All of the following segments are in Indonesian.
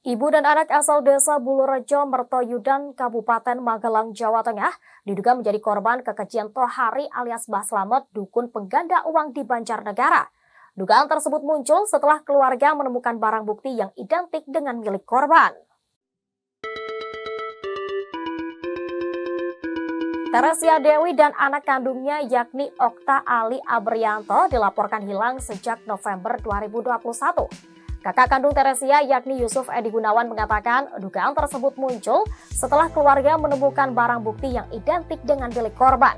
Ibu dan anak asal desa Bulurejo, Mertoyudan, Kabupaten Magelang, Jawa Tengah diduga menjadi korban kekejian Tohari alias Mbah Slamet, dukun pengganda uang di Banjarnegara. Dugaan tersebut muncul setelah keluarga menemukan barang bukti yang identik dengan milik korban. Teresia Dewi dan anak kandungnya yakni Okta Ali Abrianto dilaporkan hilang sejak November 2021. Kakak kandung Teresia yakni Yusuf Edi Gunawan mengatakan dugaan tersebut muncul setelah keluarga menemukan barang bukti yang identik dengan milik korban.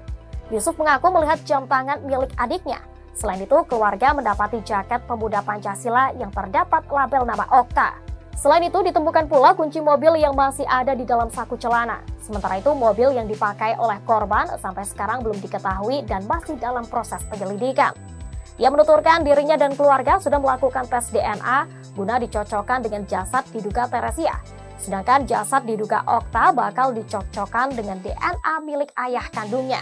Yusuf mengaku melihat jam tangan milik adiknya. Selain itu, keluarga mendapati jaket pemuda Pancasila yang terdapat label nama Okta. Selain itu, ditemukan pula kunci mobil yang masih ada di dalam saku celana. Sementara itu, mobil yang dipakai oleh korban sampai sekarang belum diketahui dan masih dalam proses penyelidikan. Ia menuturkan dirinya dan keluarga sudah melakukan tes DNA guna dicocokkan dengan jasad diduga Teresia. Sedangkan jasad diduga Okta bakal dicocokkan dengan DNA milik ayah kandungnya.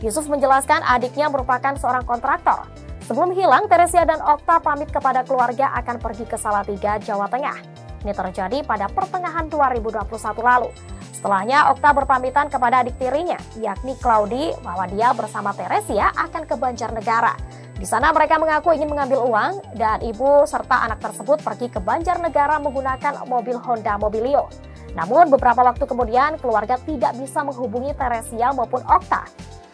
Yusuf menjelaskan adiknya merupakan seorang kontraktor. Sebelum hilang, Teresia dan Okta pamit kepada keluarga akan pergi ke Salatiga, Jawa Tengah. Ini terjadi pada pertengahan 2021 lalu. Setelahnya, Okta berpamitan kepada adik tirinya, yakni Claudi, bahwa dia bersama Teresia akan ke Banjarnegara. Di sana mereka mengaku ingin mengambil uang dan ibu serta anak tersebut pergi ke Banjarnegara menggunakan mobil Honda Mobilio. Namun beberapa waktu kemudian keluarga tidak bisa menghubungi Teresia maupun Okta.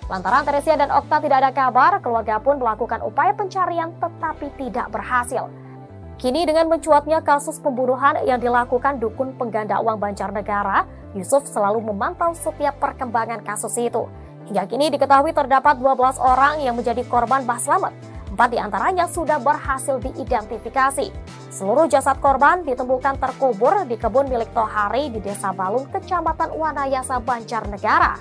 Lantaran Teresia dan Okta tidak ada kabar, keluarga pun melakukan upaya pencarian tetapi tidak berhasil. Kini dengan mencuatnya kasus pembunuhan yang dilakukan dukun pengganda uang Banjarnegara, Yusuf selalu memantau setiap perkembangan kasus itu. Hingga kini diketahui terdapat 12 orang yang menjadi korban bah selamat. Empat di antaranya sudah berhasil diidentifikasi. Seluruh jasad korban ditemukan terkubur di kebun milik Tohari di Desa Balung, Kecamatan Wanayasa, Banjarnegara.